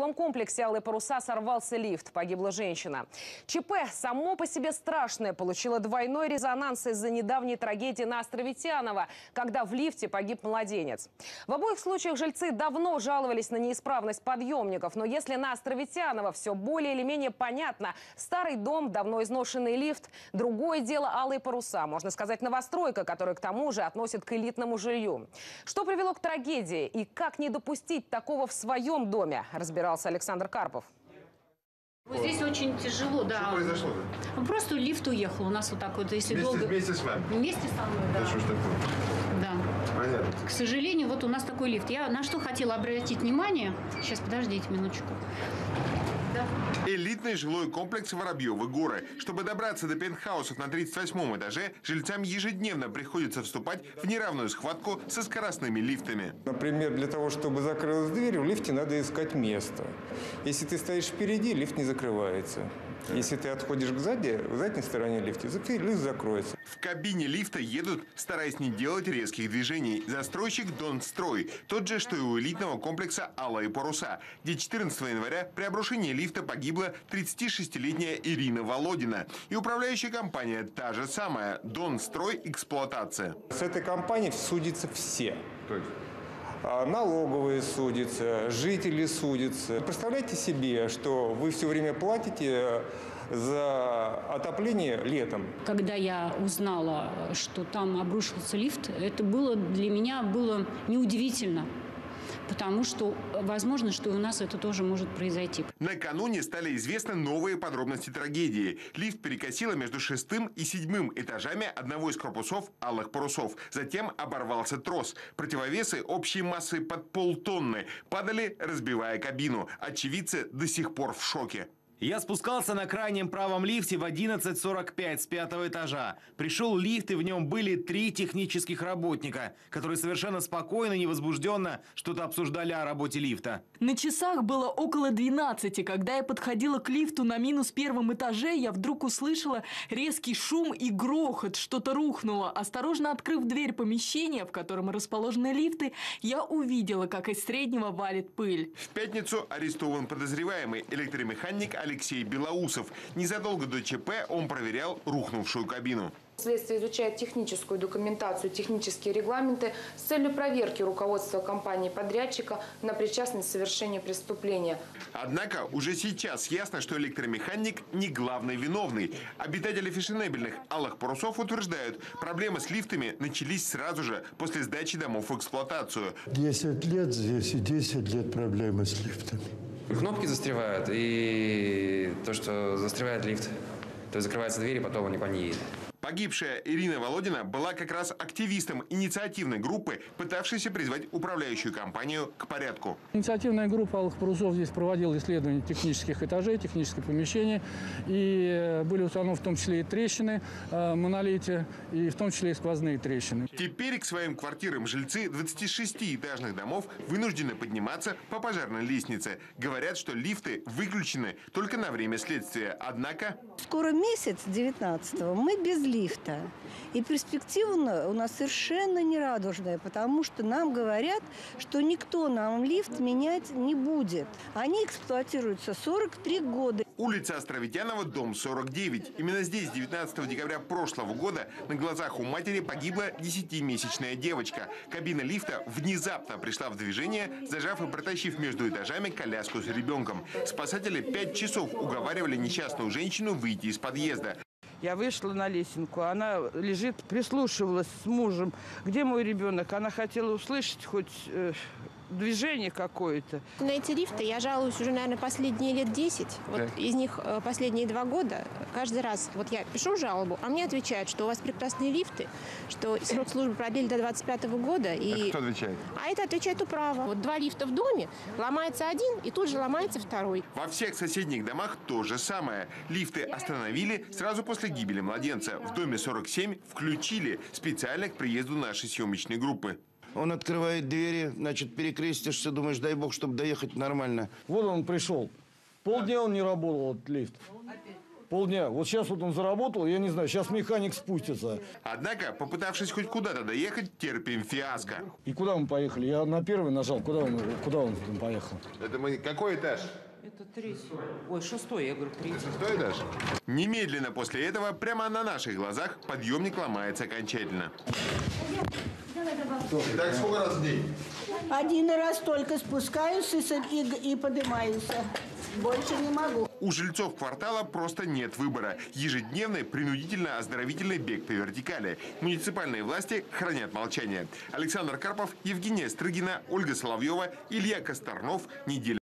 Жилом комплексе «Алые паруса» сорвался лифт. Погибла женщина. ЧП само по себе страшное получило двойной резонанс из-за недавней трагедии на острове Тианово, когда в лифте погиб младенец. В обоих случаях жильцы давно жаловались на неисправность подъемников. Но если на острове Тианово все более или менее понятно, старый дом, давно изношенный лифт, другое дело «Алые паруса». Можно сказать, новостройка, которая к тому же относит к элитному жилью. Что привело к трагедии и как не допустить такого в своем доме, разбирался Александр Карпов. Вот здесь очень тяжело, да. Что произошло-то? Ну, Просто лифт уехал у нас вот так вот, если Вместе, долго... вместе с вами? Вместе со мной, да. Да что ж такое? да. Понятно. К сожалению, вот у нас такой лифт. Я на что хотела обратить внимание? Сейчас, подождите минуточку. Элитный жилой комплекс Воробьевы горы. Чтобы добраться до пентхаусов на 38 этаже, жильцам ежедневно приходится вступать в неравную схватку со скоростными лифтами. Например, для того, чтобы закрылась дверь, в лифте надо искать место. Если ты стоишь впереди, лифт не закрывается. Если ты отходишь к сзади, в задней стороне лифта, лифт закроется. В кабине лифта едут, стараясь не делать резких движений. Застройщик Донстрой, тот же, что и у элитного комплекса «Алые паруса», где 14 января при обрушении лифта погибла 36-летняя Ирина Володина. И управляющая компания та же самая – Донстрой Эксплуатация. С этой компанией судятся все. А, Налоговые судятся, жители судятся. Представляете себе, что вы все время платите за отопление летом. Когда я узнала, что там обрушился лифт, это было для меня было неудивительно. Потому что возможно, что и у нас это тоже может произойти. Накануне стали известны новые подробности трагедии. Лифт перекосило между шестым и седьмым этажами одного из корпусов алых парусов. Затем оборвался трос. Противовесы общей массой под полтонны падали, разбивая кабину. Очевидцы до сих пор в шоке. Я спускался на крайнем правом лифте в 11.45 с пятого этажа. Пришел лифт, и в нем были три технических работника, которые совершенно спокойно и невозбужденно что-то обсуждали о работе лифта. На часах было около 12, когда я подходила к лифту на минус первом этаже, я вдруг услышала резкий шум и грохот, что-то рухнуло. Осторожно открыв дверь помещения, в котором расположены лифты, я увидела, как из среднего валит пыль. В пятницу арестован подозреваемый электромеханик Алексей Белоусов. Незадолго до ЧП он проверял рухнувшую кабину. Следствие изучает техническую документацию, технические регламенты с целью проверки руководства компании-подрядчика на причастность к совершению преступления. Однако уже сейчас ясно, что электромеханик не главный виновный. Обитатели фешенебельных алых парусов утверждают, проблемы с лифтами начались сразу же после сдачи домов в эксплуатацию. 10 лет здесь и 10 лет проблемы с лифтами. Кнопки застревают, и то, что застревает лифт, то есть закрывается дверь, и потом он никуда не едет. Погибшая Ирина Володина была как раз активистом инициативной группы, пытавшейся призвать управляющую компанию к порядку. Инициативная группа «Алых парусов» здесь проводила исследование технических этажей, технических помещений. И э, были установлены в том числе и трещины э, в монолите, и в том числе и сквозные трещины. Теперь к своим квартирам жильцы 26-этажных домов вынуждены подниматься по пожарной лестнице. Говорят, что лифты выключены только на время следствия. Однако Скоро месяц, 19-го, мы без лифта. И перспектива на- у нас совершенно нерадужная, потому что нам говорят, что никто нам лифт менять не будет. Они эксплуатируются 43 года. Улица Островитянова, дом 49. Именно здесь 19 декабря прошлого года на глазах у матери погибла 10-месячная девочка. Кабина лифта внезапно пришла в движение, зажав и протащив между этажами коляску с ребенком. Спасатели пять часов уговаривали несчастную женщину выйти из подъезда. Я вышла на лесенку, она лежит, прислушивалась с мужем. Где мой ребенок? Она хотела услышать хоть э, движение какое-то. На эти лифты я жалуюсь уже, наверное, последние лет 10. Вот из них э, последние два года каждый раз вот я пишу жалобу, а мне отвечают, что у вас прекрасные лифты, что срок службы продлили до 25 года. И... Кто отвечает? А это отвечает управа. Вот два лифта в доме, ломается один, и тут же ломается второй. Во всех соседних домах то же самое. Лифты остановили сразу после гибели младенца. В доме 47 включили специально к приезду нашей съемочной группы. Он открывает двери, значит, перекрестишься, думаешь, дай бог, чтобы доехать нормально. Вот он пришел. Полдня он не работал, этот лифт. полдня. Вот сейчас вот он заработал, я не знаю, сейчас механик спустится. Однако, попытавшись хоть куда-то доехать, терпим фиаско. И куда мы поехали? Я на первый нажал, куда он, куда он там поехал? Это мы... Какой этаж? Это третий. Ой, шестой, я говорю, третий. Шестой этаж? Немедленно после этого, прямо на наших глазах, подъемник ломается окончательно. Итак, сколько раз в день? Один раз только спускаюсь и, и, и поднимаюсь. Больше не могу. У жильцов квартала просто нет выбора. Ежедневный принудительно-оздоровительный бег по вертикали. Муниципальные власти хранят молчание. Александр Карпов, Евгения Стрыгина, Ольга Соловьева, Илья Косторнов. Неделя.